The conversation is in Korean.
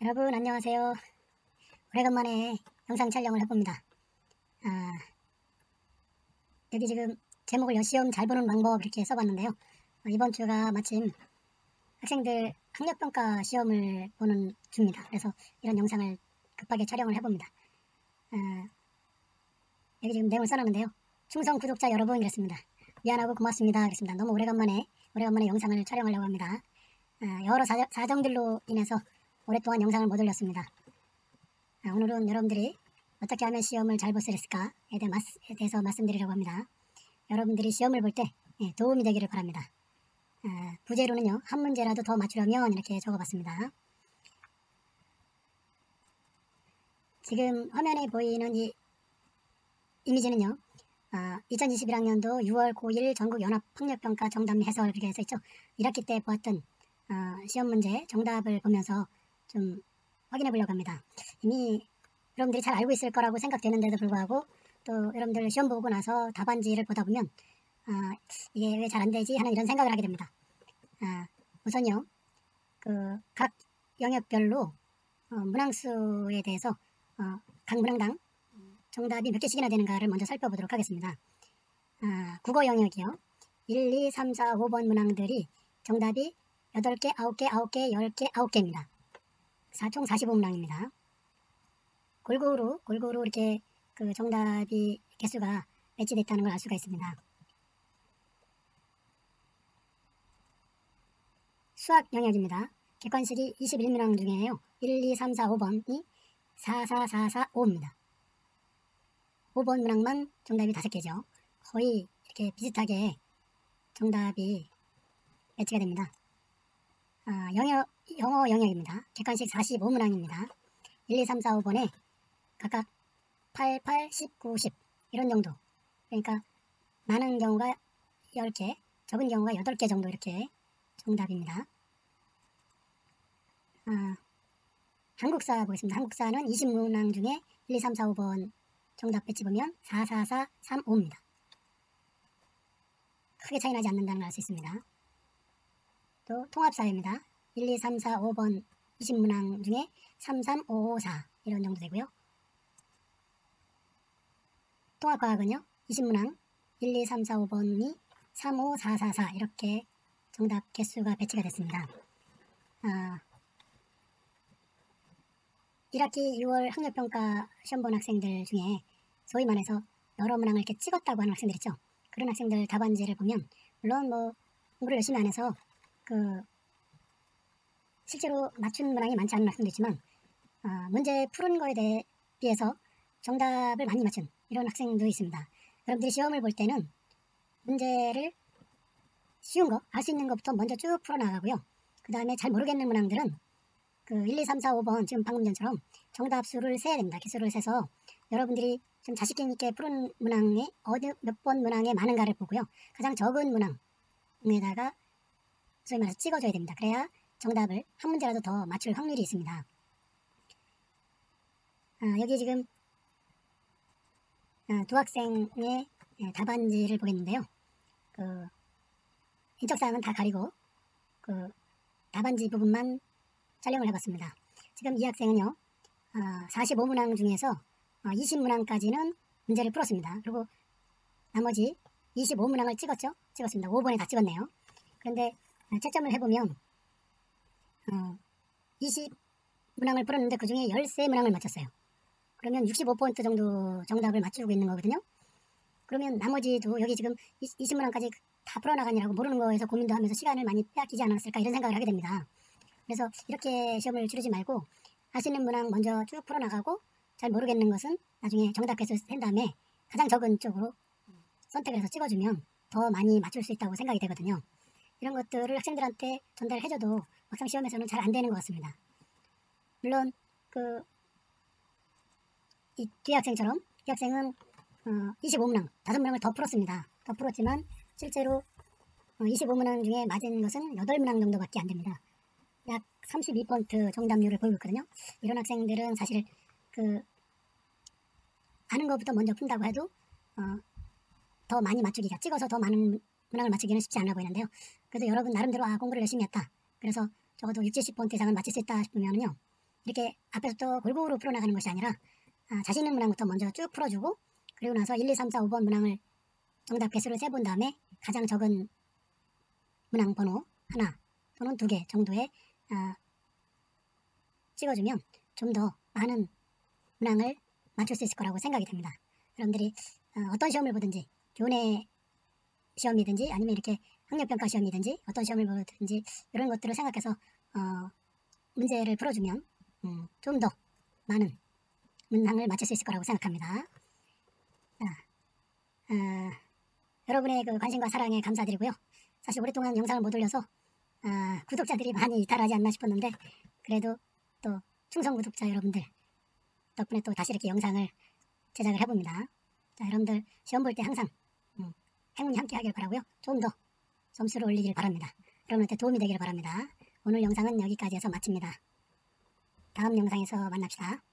여러분 안녕하세요. 오래간만에 영상 촬영을 해봅니다. 아, 여기 지금 제목을 시험 잘 보는 방법 이렇게 써봤는데요. 어, 이번 주가 마침 학생들 학력평가 시험을 보는 주입니다. 그래서 이런 영상을 급하게 촬영을 해봅니다. 아, 여기 지금 내용을 써놨는데요. 충성 구독자 여러분 이랬습니다. 미안하고 고맙습니다. 그랬습니다. 너무 오래간만에 오래간만에 영상을 촬영하려고 합니다. 아, 여러 사, 사정들로 인해서 오랫동안 영상을 못 올렸습니다. 아, 오늘은 여러분들이 어떻게 하면 시험을 잘 볼 수 있을까에 대해서 말씀드리려고 합니다. 여러분들이 시험을 볼때 예, 도움이 되기를 바랍니다. 아, 부제로는요, 한 문제라도 더 맞추려면 이렇게 적어봤습니다. 지금 화면에 보이는 이 이미지는요, 아, 2021학년도 6월 고1 전국연합학력평가 정답 해설 이렇게 써있죠. 1학기 때 보았던 어, 시험 문제 정답을 보면서 좀 확인해 보려고 합니다. 이미 여러분들이 잘 알고 있을 거라고 생각되는데도 불구하고 또 여러분들 시험 보고 나서 답안지를 보다 보면 아, 이게 왜 잘 안 되지 하는 이런 생각을 하게 됩니다. 아, 우선요, 그 각 영역별로 어, 문항수에 대해서 어, 각 문항당 정답이 몇 개씩이나 되는가를 먼저 살펴보도록 하겠습니다. 아, 국어 영역이요. 1, 2, 3, 4, 5번 문항들이 정답이 8개, 9개, 9개, 10개, 9개입니다. 총 45문항입니다. 골고루 골고루 이렇게 그 정답이 개수가 배치됐다는 걸 알 수가 있습니다. 수학 영역입니다. 객관식이 21문항 중에요. 1, 2, 3, 4, 5번이 4, 4, 4, 4, 5입니다. 5번 문항만 정답이 5개죠. 거의 이렇게 비슷하게 정답이 배치가 됩니다. 아, 영역, 영어 영역입니다. 객관식 45문항입니다. 1, 2, 3, 4, 5번에 각각 8, 8, 19, 10 이런 정도 그러니까 많은 경우가 10개, 적은 경우가 8개 정도 이렇게 정답입니다. 아, 한국사 보겠습니다. 한국사는 20문항 중에 1, 2, 3, 4, 5번 정답 배치 보면 4, 4, 4, 3, 5입니다. 크게 차이 나지 않는다는 걸 알 수 있습니다. 또 통합사회입니다. 1, 2, 3, 4, 5번 20문항 중에 3, 3, 5, 5, 4 이런 정도 되고요. 통합과학은요. 20문항 1, 2, 3, 4, 5번이 3, 5, 4, 4, 4 이렇게 정답 개수가 배치가 됐습니다. 아, 1학기 6월 학력평가 시험 본 학생들 중에 소위 말해서 여러 문항을 이렇게 찍었다고 하는 학생들 있죠. 그런 학생들 답안지를 보면 물론 뭐 공부를 열심히 안 해서 그 실제로 맞춘 문항이 많지 않은 있지만 어, 문제 푸른 거에 대해 비해서 정답을 많이 맞춘 이런 학생도 있습니다. 여러분들이 시험을 볼 때는 문제를 쉬운 거, 알 수 있는 것부터 먼저 쭉 풀어나가고요. 그 다음에 잘 모르겠는 문항들은 그 1, 2, 3, 4, 5번 지금 방금 전처럼 정답 수를 세야 됩니다. 개수를 세서 여러분들이 좀 자신감 있게 푸른 문항에 어디 몇번 문항에 많은가를 보고요. 가장 적은 문항에다가 소위 말해서 찍어줘야 됩니다. 그래야 정답을 한 문제라도 더 맞출 확률이 있습니다. 아, 여기 지금 아, 두 학생의 예, 답안지를 보겠는데요. 그 인적사항은 다 가리고 그 답안지 부분만 촬영을 해봤습니다. 지금 이 학생은요. 아, 45문항 중에서 20문항까지는 아, 문제를 풀었습니다. 그리고 나머지 25문항을 찍었죠? 찍었습니다. 5번에 다 찍었네요. 그런데 채점을 해보면 어, 20문항을 풀었는데 그 중에 13문항을 맞췄어요. 그러면 65% 정도 정답을 맞추고 있는 거거든요. 그러면 나머지도 여기 지금 20문항까지 다 풀어나가느라고 모르는 거에서 고민도 하면서 시간을 많이 빼앗기지 않았을까 이런 생각을 하게 됩니다. 그래서 이렇게 시험을 치르지 말고 하시는 문항 먼저 쭉 풀어나가고 잘 모르겠는 것은 나중에 정답 개수 센 다음에 가장 적은 쪽으로 선택을 해서 찍어주면 더 많이 맞출 수 있다고 생각이 되거든요. 이런 것들을 학생들한테 전달해줘도 막상 시험에서는 잘 안 되는 것 같습니다. 물론 그 이 뒤에 학생처럼 이 학생은 어, 25문항, 5문항을 더 풀었습니다. 더 풀었지만 실제로 어, 25문항 중에 맞은 것은 8문항 정도밖에 안 됩니다. 약 32% 정답률을 보이고 있거든요. 이런 학생들은 사실 그 아는 것부터 먼저 푼다고 해도 어, 더 많이 맞추기가 찍어서 더 많은 문항을 맞추기는 쉽지 않아 보이는데요. 그래도 여러분 나름대로 아 공부를 열심히 했다. 그래서 적어도 60, 70% 이상은 맞출 수 있다 싶으면요. 이렇게 앞에서 또 골고루 풀어나가는 것이 아니라 아, 자신 있는 문항부터 먼저 쭉 풀어주고 그리고 나서 1, 2, 3, 4, 5번 문항을 정답 개수를 세본 다음에 가장 적은 문항 번호 하나 또는 두 개 정도에 아, 찍어주면 좀 더 많은 문항을 맞출 수 있을 거라고 생각이 됩니다. 여러분들이 어, 떤 시험을 보든지 교내 시험이든지 아니면 이렇게 학력평가 시험이든지 어떤 시험을 보든지 이런 것들을 생각해서 어, 문제를 풀어주면 음, 좀 더 많은 문항을 맞출 수 있을 거라고 생각합니다. 자, 어, 여러분의 그 관심과 사랑에 감사드리고요. 사실 오랫동안 영상을 못 올려서 아, 구독자들이 많이 이탈하지 않나 싶었는데 그래도 또 충성 구독자 여러분들 덕분에 또 다시 이렇게 영상을 제작을 해봅니다. 자, 여러분들 시험 볼 때 항상 음, 행운이 함께 하길 바라고요. 좀 더 점수를 올리길 바랍니다. 여러분한테 도움이 되길 바랍니다. 오늘 영상은 여기까지 해서 마칩니다. 다음 영상에서 만납시다.